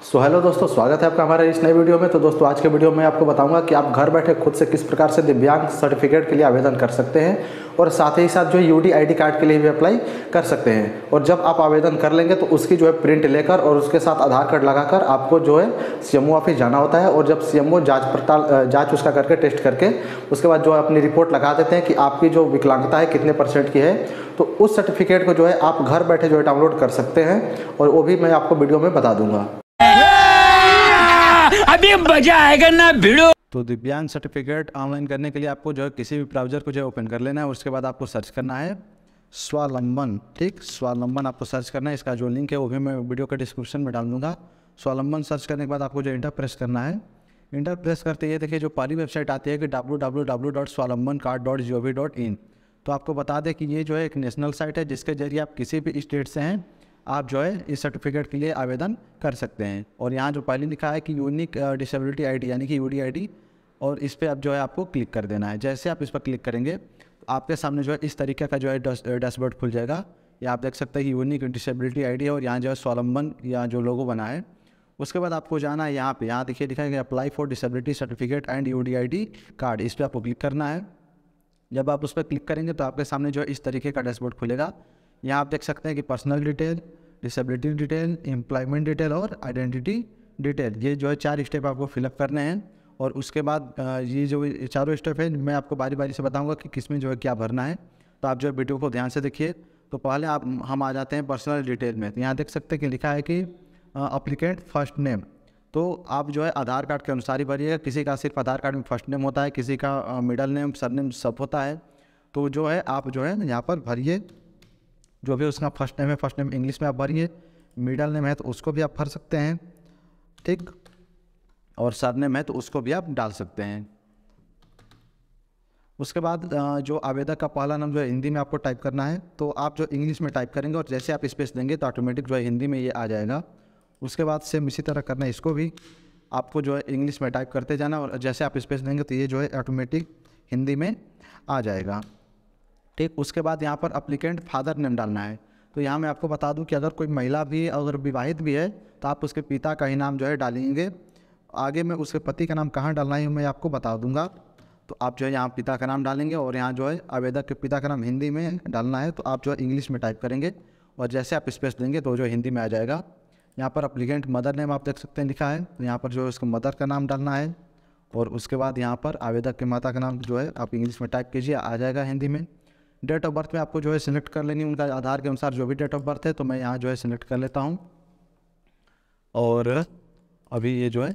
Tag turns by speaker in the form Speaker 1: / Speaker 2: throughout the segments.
Speaker 1: सो so, hello दोस्तों स्वागत है आपका हमारे इस नए वीडियो में। तो दोस्तों आज के वीडियो में आपको बताऊँगा कि आप घर बैठे खुद से किस प्रकार से दिव्यांग सर्टिफिकेट के लिए आवेदन कर सकते हैं और साथ ही साथ जो है यू डी कार्ड के लिए भी अप्लाई कर सकते हैं। और जब आप आवेदन कर लेंगे तो उसकी जो है प्रिंट लेकर और उसके साथ आधार कार्ड लगाकर आपको जो है सीएमओ ऑफ़िस जाना होता है। और जब सी जाँच पड़ताल जाँच उसका करके टेस्ट करके उसके बाद जो है अपनी रिपोर्ट लगा देते हैं कि आपकी जो विकलांगता है कितने परसेंट की है। तो उस सर्टिफिकेट को जो है आप घर बैठे जो है डाउनलोड कर सकते हैं और वो भी मैं आपको वीडियो में बता दूँगा।
Speaker 2: अभी मज़ा आएगा ना भिड़ो।
Speaker 1: तो दिव्यांग सर्टिफिकेट ऑनलाइन करने के लिए आपको जो है किसी भी ब्राउज़र को जो है ओपन कर लेना है, उसके बाद आपको सर्च करना है स्वावलंबन ठीक? स्वावलंबन आपको सर्च करना है, इसका जो लिंक है वो भी मैं वीडियो के डिस्क्रिप्शन में डाल दूँगा। स्वावलंबन सर्च करने के बाद आपको जो इंटर प्रेस करना है। इंटर प्रेस करते ये देखिए जो पहली वेबसाइट आती है कि डब्ल्यू तो आपको बता दें कि ये जो है एक नेशनल साइट है, जिसके ज़रिए आप किसी भी स्टेट से हैं आप जो है इस सर्टिफिकेट के लिए आवेदन कर सकते हैं। और यहाँ जो पहले लिखा है कि यूनिक डिसेबिलिटी आईडी यानी कि यू डी और इस पर आप जो है आपको क्लिक कर देना है। जैसे आप इस पर क्लिक करेंगे तो आपके सामने जो है इस तरीके का जो है डैशबोर्ड खुल जाएगा। या आप देख सकते हैं कि यूनिक डिसेबिलिटी आईडी और यहाँ जो है स्वावलंबन या जो लोगो बना है। उसके बाद आपको जाना है यहाँ पे। यहाँ देखिए, लिखा है कि apply for disability certificate and U D card इस पर आपको क्लिक करना है। जब आप उस पर क्लिक करेंगे तो आपके सामने जो है इस तरीके का डैशबोर्ड खुलेगा। यहाँ आप देख सकते हैं कि personal detail disability detail employment detail और आइडेंटिटी डिटेल ये जो है चार स्टेप आपको फिलअप करने हैं और उसके बाद ये जो चारों स्टेप है, मैं आपको बारी बारी से बताऊँगा कि किसमें जो है क्या भरना है। तो आप जो है वीडियो को ध्यान से देखिए। तो पहले आप, हम आ जाते हैं पर्सनल डिटेल में। तो यहाँ देख सकते हैं कि लिखा है कि अप्लीकेंट फ़र्स्ट नेम तो आप जो है आधार कार्ड के अनुसार ही भरिएगा। किसी का सिर्फ़ आधार कार्ड में फ़र्स्ट नेम होता है, किसी का मिडल नेम सर नेम सब होता है। तो जो है आप जो है यहाँ पर भरिए। जो भी उसका फ़र्स्ट नेम है फ़र्स्ट नेम इंग्लिश में आप भरिए मिडल नेम है तो उसको भी आप भर सकते हैं, ठीक? और सर नेम है तो उसको भी आप डाल सकते हैं। उसके बाद जो आवेदक का पहला नाम जो है, हिंदी में आपको टाइप करना है तो आप जो इंग्लिश में टाइप करेंगे और जैसे आप स्पेस देंगे तो ऑटोमेटिक जो है हिंदी में ये आ जाएगा। उसके बाद सेम इसी तरह करना है इसको भी, आपको जो है इंग्लिश में टाइप करते जाना और जैसे आप स्पेस देंगे तो ये जो है ऑटोमेटिक हिंदी में आ जाएगा। ठीक, उसके बाद यहाँ पर अप्लीकेंट फादर नेम डालना है। तो यहाँ मैं आपको बता दूँ कि अगर कोई महिला भी अगर विवाहित भी है तो आप उसके पिता का ही नाम जो है डालेंगे। आगे मैं उसके पति का नाम कहाँ डालना है मैं आपको बता दूँगा। तो आप जो है यहाँ पिता का नाम डालेंगे और यहाँ जो है आवेदक के पिता का नाम हिंदी में डालना है तो आप जो है इंग्लिश में टाइप करेंगे और जैसे आप स्पेस देंगे तो जो हिंदी में आ जाएगा। यहाँ पर अप्लीकेंट मदर नेम आप देख सकते हैं लिखा है तो यहाँ पर जो है उसको मदर का नाम डालना है और उसके बाद यहाँ पर आवेदक के माता का नाम जो है आप इंग्लिश में टाइप कीजिए, आ जाएगा हिंदी में। डेट ऑफ़ बर्थ में आपको जो है सिलेक्ट कर लेनी उनका आधार के अनुसार जो भी डेट ऑफ़ बर्थ है तो मैं यहाँ जो है सिलेक्ट कर लेता हूँ। और अभी ये जो है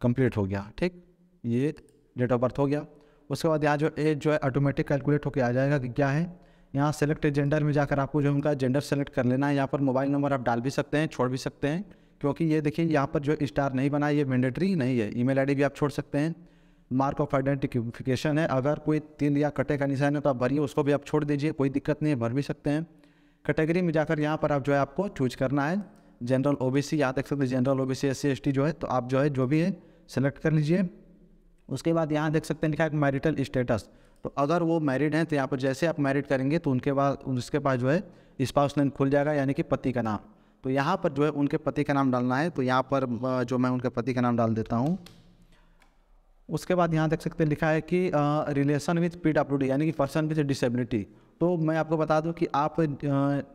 Speaker 1: कंप्लीट हो गया, ठीक? ये डेट ऑफ़ बर्थ हो गया। उसके बाद यहाँ जो एज जो है ऑटोमेटिक कैलकुलेट होकर आ जाएगा कि क्या है। यहाँ सेलेक्ट जेंडर में जाकर आपको जो उनका जेंडर सेलेक्ट कर लेना है। यहाँ पर मोबाइल नंबर आप डाल भी सकते हैं, छोड़ भी सकते हैं। क्योंकि ये देखिए, यहाँ पर जो स्टार नहीं बना, ये मैंडेटरी नहीं है। ईमेल आईडी भी आप छोड़ सकते हैं। मार्क ऑफ़ आइडेंटिफिकेशन है। अगर कोई तिल या कटे का निशान है तो आप भरिए, उसको भी आप छोड़ दीजिए, कोई दिक्कत नहीं है, भर भी सकते हैं। कैटेगरी में जाकर यहाँ पर आप जो है आपको चूज़ करना है। जनरल ओ बी सी यहाँ देख सकते हैं general O B C S C जो है तो आप जो है, जो भी है सेलेक्ट कर लीजिए। उसके बाद यहाँ देख सकते हैं, लिखा है मैरिटल स्टेटस तो अगर वो मैरिड हैं तो यहाँ पर जैसे आप मैरिड करेंगे तो उनके बाद, उसके पास जो है स्पाउस नेम खुल जाएगा, यानी कि पति का नाम। तो यहाँ पर जो है, उनके पति का नाम डालना है। तो यहाँ पर जो मैं उनके पति का नाम डाल देता हूँ। उसके बाद यहाँ देख सकते हैं, लिखा है कि relation with P W D यानी कि पर्सन विथ डिसेबिलिटी तो मैं आपको बता दूँ कि आप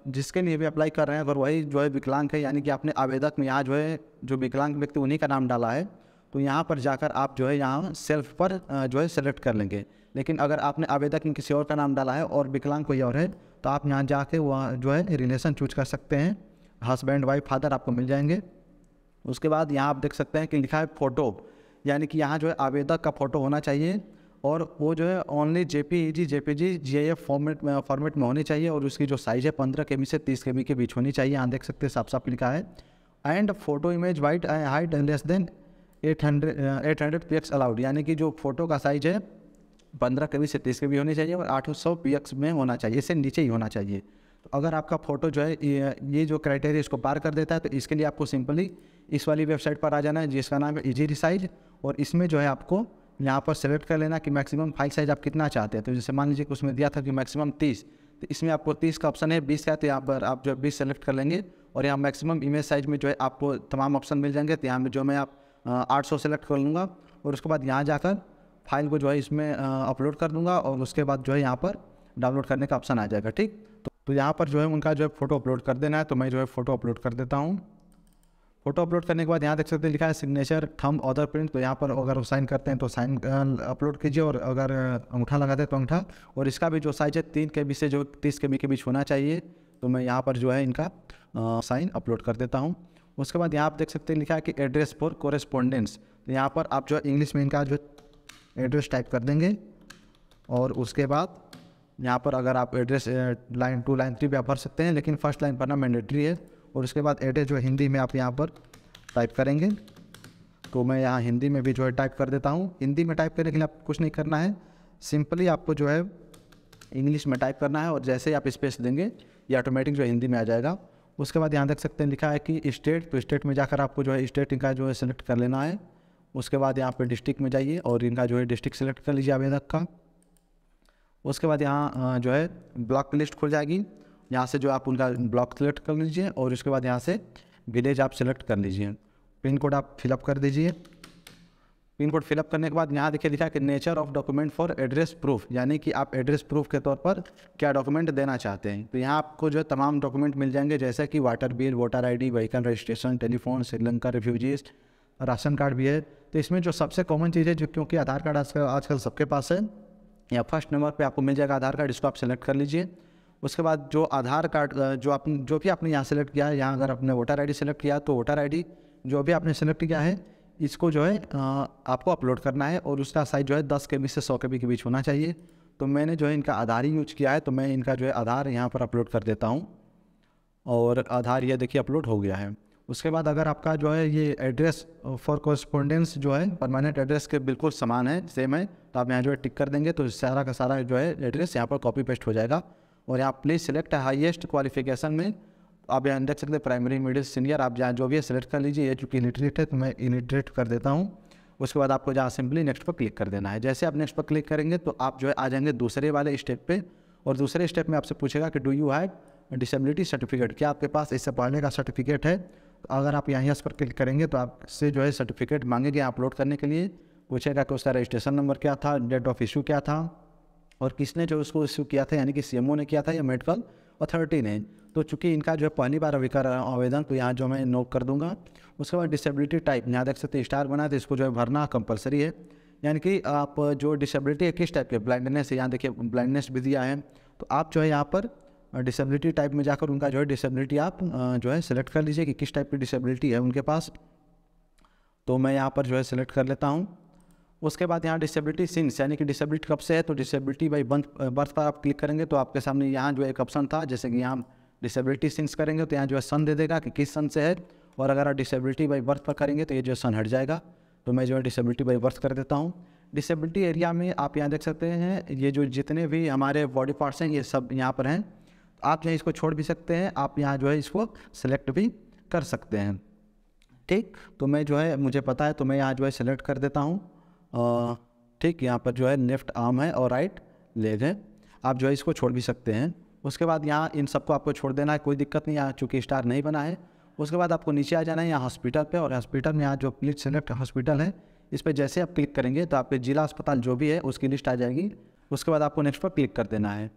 Speaker 1: जिसके लिए भी अप्लाई कर रहे हैं, अगर वही जो है विकलांग है, यानी कि आपने आवेदक में यहाँ जो है, जो विकलांग व्यक्ति, उन्हीं का नाम डाला है तो यहाँ पर जाकर आप जो है यहाँ सेल्फ पर जो है सेलेक्ट कर लेंगे। लेकिन अगर आपने आवेदक में किसी और का नाम डाला है और विकलांग कोई और है तो आप यहाँ जाके वहाँ जो है रिलेशन चूज़ कर सकते हैं। हस्बैंड वाइफ फादर आपको मिल जाएँगे। उसके बाद यहाँ आप देख सकते हैं कि लिखा है फ़ोटो यानी कि यहाँ जो है आवेदक का फ़ोटो होना चाहिए और वो जो है only J P G J P G G I F format में फॉर्मेट में होनी चाहिए और उसकी जो साइज़ है पंद्रह के से तीस के के बीच होनी चाहिए। यहाँ देख सकते हैं साफ़ साफ़ लिखा है। And photo image width height less than eight hundred eight hundred P X allowed यानी कि जो फ़ोटो का साइज़ है, पंद्रह के से तीस के बी होनी चाहिए और आठ सौ पी एक्स में होना चाहिए। इससे नीचे ही होना चाहिए। तो अगर आपका फ़ोटो जो है, ये जो क्राइटेरिया इसको पार कर देता है तो इसके लिए आपको सिंपली इस वाली वेबसाइट पर आ जाना है, जिसका नाम है इजी रिसाइज और इसमें जो है आपको यहाँ पर सेलेक्ट कर लेना कि मैक्सिमम फ़ाइल साइज़ आप कितना चाहते हैं। तो जैसे मान लीजिए कि उसमें दिया था कि मैक्सिमम तीस तो इसमें आपको तीस का ऑप्शन है बीस का तो यहाँ पर आप जो है बीस सेलेक्ट कर लेंगे और यहाँ मैक्सिमम इमेज साइज़ में जो है आपको तमाम ऑप्शन मिल जाएँगे। तो यहाँ में जो मैं आप आठ सौ सेलेक्ट कर लूँगा और उसके बाद यहाँ जाकर फ़ाइल को जो है इसमें अपलोड कर दूँगा और उसके बाद जो है यहाँ पर डाउनलोड करने का ऑप्शन आ जाएगा ठीक? तो, तो यहाँ पर जो है उनका जो है फ़ोटो अपलोड कर देना है। तो मैं जो है फ़ोटो अपलोड कर देता हूँ। फ़ोटो अपलोड करने के बाद यहाँ देख सकते हैं लिखा है सिग्नेचर थम ऑदर प्रिंट तो यहाँ पर अगर साइन करते हैं तो साइन अपलोड कीजिए और अगर अंगूठा लगाते हैं तो अंगूठा और इसका भी जो साइज़ है तीन के बी से जो तीस के बी के बीच होना चाहिए तो मैं यहाँ पर जो है इनका साइन अपलोड कर देता हूँ। उसके बाद यहाँ आप देख सकते हैं लिखा है कि एड्रेस फॉर कोरेस्पोंडेंस तो यहाँ पर आप जो इंग्लिश में इनका जो एड्रेस टाइप कर देंगे और उसके बाद यहाँ पर अगर आप address line two line three भी आप भर सकते हैं, लेकिन फ़र्स्ट लाइन पढ़ना मैंडेटरी है और उसके बाद एड्रेस जो हिंदी में आप यहाँ पर टाइप करेंगे। तो मैं यहाँ हिंदी में भी जो है टाइप कर देता हूँ। हिंदी में टाइप करने के लिए आप कुछ नहीं करना है। सिंपली आपको जो है इंग्लिश में टाइप करना है और जैसे ही आप स्पेस देंगे, ये ऑटोमेटिक जो हिंदी में आ जाएगा। उसके बाद यहाँ देख सकते हैं लिखा है कि स्टेट तो स्टेट में जाकर आपको जो है स्टेट इनका जो है सेलेक्ट कर लेना है। उसके बाद यहाँ पर डिस्ट्रिक्ट में जाइए और इनका जो है डिस्ट्रिक्ट सेलेक्ट कर लीजिए आवेदक का। उसके बाद यहाँ जो है ब्लॉक लिस्ट खुल जाएगी। यहाँ से जो आप उनका ब्लॉक सेलेक्ट कर लीजिए और उसके बाद यहाँ से विलेज आप सेलेक्ट कर लीजिए। पिन कोड आप फिलअप कर दीजिए। पिन कोड फिलअप करने के बाद यहाँ देखिए लिखा कि nature of document for address proof, यानी कि आप एड्रेस प्रूफ के तौर पर क्या डॉक्यूमेंट देना चाहते हैं। तो यहाँ आपको जो है तमाम डॉक्यूमेंट मिल जाएँगे, जैसे कि water bill, voter ID, vehicle registration, telephone, Sri Lanka refugees, ration card भी है। तो इसमें जो सबसे कॉमन चीज़ है, जो क्योंकि आधार कार्ड आजकल आजकल सबके पास है, या फ़र्स्ट नंबर पर आपको मिल जाएगा आधार कार्ड, इसको आप सेलेक्ट कर लीजिए। उसके बाद जो आधार कार्ड जो आप, जो भी आपने यहाँ सेलेक्ट किया है, यहाँ अगर आपने वोटर आईडी सेलेक्ट किया तो वोटर आईडी जो भी आपने सेलेक्ट किया है, इसको जो है आपको अपलोड करना है और उसका साइज़ जो है दस के से सौ के के बीच होना चाहिए। तो मैंने जो है इनका आधार ही यूज़ किया है तो मैं इनका जो है आधार यहाँ पर अपलोड कर देता हूँ। और आधार ये देखिए अपलोड हो गया है। उसके बाद अगर आपका जो है ये एड्रेस फॉर कोस्पोंडेंस जो है परमानेंट एड्रेस के बिल्कुल समान है सेम है तो आप यहाँ जो है टिक कर देंगे तो सारा का सारा जो है एड्रेस यहाँ पर कॉपी पेस्ट हो जाएगा। और यहाँ प्लीज़ सेलेक्ट हाईएस्ट क्वालिफिकेशन में आप यहाँ देख सकते हैं प्राइमरी मिडिल सीनियर आप जहाँ जो भी है सेलेक्ट कर लीजिए। ये चूँकि इलिटरेट है तो मैं इलिटरेट कर देता हूँ। उसके बाद आपको जहाँ सिंपली नेक्स्ट पर क्लिक कर देना है। जैसे आप नेक्स्ट पर क्लिक करेंगे तो आप जो है आ जाएँगे दूसरे वाले स्टेप पे और दूसरे स्टेप में आपसे पूछेगा कि do you have disability certificate क्या आपके पास इससे पढ़ने का सर्टिफिकेट है? तो अगर आप यहाँ इस पर क्लिक करेंगे तो आपसे जो है सर्टिफिकेट मांगेंगे अपलोड करने के लिए। पूछेगा कि उसका रजिस्ट्रेशन नंबर क्या था डेट ऑफ़ इशू क्या था? और किसने जो उसको इशू किया था, यानी कि सीएमओ ने किया था, या मेडिकल अथॉरिटी ने। तो चूँकि इनका जो है पहली बार अभिकर आवेदन तो यहाँ जो मैं नोट कर दूँगा। उसके बाद डिसेबिलिटी टाइप यहाँ देख सकते स्टार बना तो इसको जो है भरना कंपलसरी है। यानी कि आप जो डिसेबिलिटी है, किस टाइप के? ब्लाइंडनेस है, यहाँ देखिए ब्लाइंडनेस भी दिया है। तो आप जो है यहाँ पर डिसेबिलिटी टाइप में जाकर उनका जो है डिसेबिलिटी आप जो है सिलेक्ट कर लीजिए कि किस टाइप की डिसेबिलिटी है उनके पास। तो मैं यहाँ पर जो है सिलेक्ट कर लेता हूँ। उसके बाद यहाँ डिसेबिलिटी सिंस यानी कि डिसेबिलिटी कब से है तो डिसेबिलिटी बाई बर्थ पर आप क्लिक करेंगे तो आपके सामने यहाँ जो एक ऑप्शन था, जैसे कि यहाँ डिसेबिलिटी सिंस करेंगे तो यहाँ जो है सन दे देगा कि किस सन से है, और अगर आप डिसेबिलिटी बाई बर्थ पर करेंगे तो ये जो सन हट जाएगा। तो मैं जो है डिसेबिलिटी बाई बर्थ कर देता हूँ। डिसेबिलिटी एरिया में आप यहाँ देख सकते हैं, ये जो जितने भी हमारे बॉडी पार्ट्स हैं, ये सब यहाँ पर हैं। आप यहाँ इसको छोड़ भी सकते हैं, आप यहाँ जो है इसको सेलेक्ट भी कर सकते हैं। ठीक? तो मैं जो है, मुझे पता है तो मैं यहाँ जो है सेलेक्ट कर देता हूँ। ठीक, यहाँ पर जो है लेफ़्ट आर्म है और राइट लेग है आप जो है इसको छोड़ भी सकते हैं। उसके बाद यहाँ इन सबको आपको छोड़ देना है, कोई दिक्कत नहीं, यहाँ चूँकि स्टार नहीं बना है। उसके बाद आपको नीचे आ जाना है, यहाँ हॉस्पिटल पे, और हॉस्पिटल में यहाँ जो प्लीज़ सेलेक्ट हॉस्पिटल है, इस पर जैसे आप क्लिक करेंगे तो आपके जिला अस्पताल जो भी है, उसकी लिस्ट आ जाएगी। उसके बाद आपको नेक्स्ट पर क्लिक कर देना है।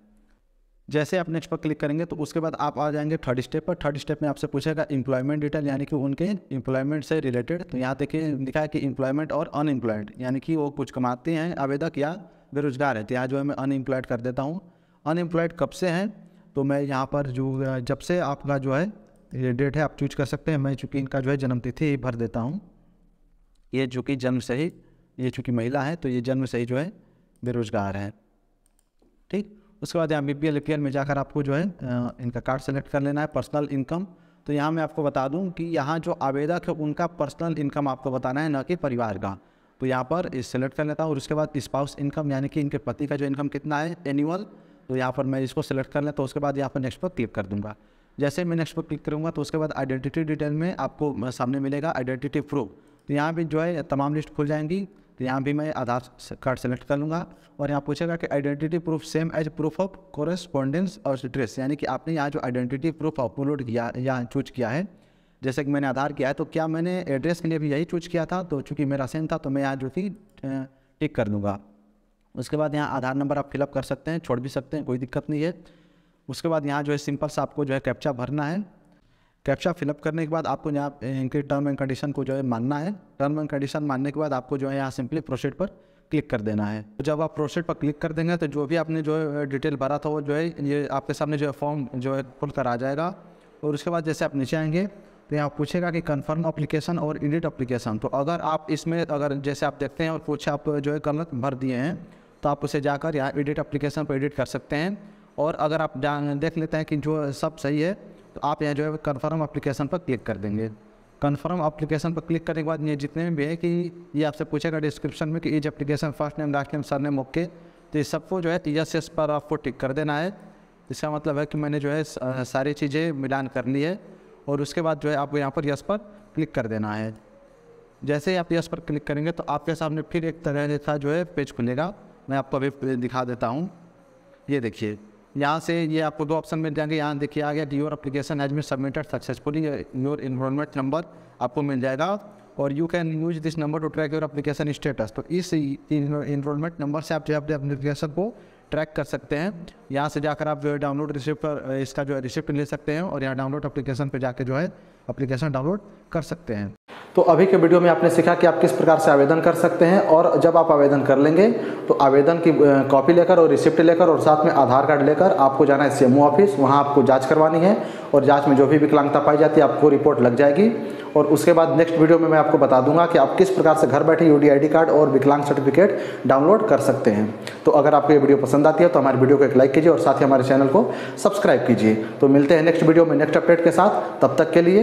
Speaker 1: जैसे आप नेक्स्ट पर क्लिक करेंगे तो उसके बाद आप आ जाएँगे थर्ड स्टेप पर। थर्ड स्टेप में आपसे पूछेगा इंप्लॉयमेंट डिटेल यानी कि उनके इंप्लॉयमेंट से रिलेटेड तो यहाँ देखिए लिखा है कि इंप्लॉयमेंट और अनएम्प्लॉयड यानी कि वो कुछ कमाते हैं, आवेदक या बेरोजगार है। तो यहाँ जो है मैं अनएम्प्लॉयड कर देता हूँ। अनएम्प्लॉयड कब से हैं? तो मैं यहाँ पर जो, जब से आपका जो है, ये डेट है, आप चूज़ कर सकते हैं। मैं चूँकि इनका जो है जन्मतिथि भर देता हूँ। ये चूँकि जन्म से ही, ये चूँकि महिला है तो ये जन्म से ही जो है बेरोजगार है। ठीक? उसके बाद यहाँ बी पी एल में जाकर आपको जो है इनका कार्ड सेलेक्ट कर लेना है पर्सनल इनकम तो यहाँ मैं आपको बता दूँ कि यहाँ जो आवेदक है, उनका पर्सनल इनकम आपको बताना है, न कि परिवार का। तो यहाँ पर इस सेलेक्ट कर लेता हूँ और उसके बाद स्पाउस इनकम यानी कि इनके पति का जो इनकम कितना है एनुअल तो यहाँ पर मैं इसको सेलेक्ट कर लेता तो उसके बाद यहाँ पर नेक्स्ट पर क्लिक कर दूँगा। जैसे मैं नेक्स्ट पर क्लिक करूँगा तो उसके बाद आइडेंटिटी डिटेल में आपको सामने मिलेगा आइडेंटिटी प्रूफ तो यहाँ भी जो है, तमाम लिस्ट खुल जाएँगी। तो यहाँ भी मैं आधार कार्ड सेलेक्ट कर लूँगा और यहाँ पूछेगा कि identity proof same as proof of correspondence और एड्रेस यानी कि आपने यहाँ जो आइडेंटिटी प्रूफ अपलोड किया या चूज़ किया है, जैसे कि मैंने आधार किया है तो क्या मैंने एड्रेस के लिए भी यही चूज़ किया था? तो चूँकि मेरा सेम था तो मैं यहाँ जो थी टिक कर दूँगा। उसके बाद यहाँ आधार नंबर आप फिलअप कर सकते हैं, छोड़ भी सकते हैं, कोई दिक्कत नहीं है। उसके बाद यहाँ जो है सिंपल सा आपको जो है कैप्चा भरना है। कैप्चा फिलअप करने के बाद आपको यहाँ इनके टर्म एंड कंडीशन को जो है मानना है। टर्म एंड कंडीशन मानने के बाद आपको जो है यहाँ सिंपली प्रोसीड पर क्लिक कर देना है। तो जब आप प्रोसीड पर क्लिक कर देंगे तो जो भी आपने जो है डिटेल भरा था वो जो है, ये आपके सामने जो है फॉर्म जो है पुल कर आ जाएगा। और उसके बाद जैसे आप नीचे आएँगे तो यहाँ पूछेगा कि कन्फर्म अप्लीकेशन और एडिट अप्लीकेशन तो अगर आप इसमें, अगर जैसे आप देखते हैं और पूछे आप जो है गलत भर दिए हैं तो आप उसे जाकर यहाँ एडिट अप्लीकेशन पर एडिट कर सकते हैं। और अगर आप देख लेते हैं कि जो सब सही है तो आप यहाँ जो है कन्फर्म अप्लीकेशन पर क्लिक कर देंगे। कन्फर्म अप्लीकेशन पर क्लिक करने के बाद ये जितने भी है कि ये आपसे पूछेगा डिस्क्रिप्शन में कि is application first name last name surname okay तो ये सबको जो है यस एस पर आपको टिक कर देना है। इसका मतलब है कि मैंने जो है सारी चीज़ें मिलान कर ली है और उसके बाद जो है आपको यहाँ पर यस पर क्लिक कर देना है। जैसे ही आप यस पर क्लिक करेंगे तो आपके सामने फिर एक तरह का जो है पेज खुलेगा। मैं आपको अभी दिखा देता हूँ। ये देखिए। यहाँ से ये आपको दो ऑप्शन मिल जाएँगे। यहाँ देखिए, आ गया your application has been submitted successfully your enrolment number आपको मिल जाएगा और you can use this number to track your application status तो इस इनमेंट नंबर से आप जो अपने अप्लीकेशन को ट्रैक कर सकते हैं। यहाँ से जाकर आप जो है डाउनलोड रिसिप्ट इसका जो है रिसिप्ट ले सकते हैं और यहाँ डाउनलोड अप्लीकेशन पर जाकर जो है अप्लीकेशन डाउनलोड कर सकते हैं। तो अभी के वीडियो में आपने सीखा कि आप किस प्रकार से आवेदन कर सकते हैं और जब आप आवेदन कर लेंगे तो आवेदन की कॉपी लेकर और रिसिप्ट लेकर और साथ में आधार कार्ड लेकर आपको जाना है सीएमओ ऑफ़िस। वहाँ आपको जाँच करवानी है और जाँच में जो भी विकलांगता पाई जाती है, आपको रिपोर्ट लग जाएगी। और उसके बाद नेक्स्ट वीडियो में मैं आपको बता दूँगा कि आप किस प्रकार से घर बैठे यू डी कार्ड और विकलांग सर्टिफिकेट डाउनलोड कर सकते हैं। तो अगर आपको ये वीडियो पसंद आती है तो हमारे वीडियो को एक लाइक कीजिए और साथ ही हमारे चैनल को सब्सक्राइब कीजिए। तो मिलते हैं नेक्स्ट वीडियो में नेक्स्ट अपडेट के साथ। तब तक के लिए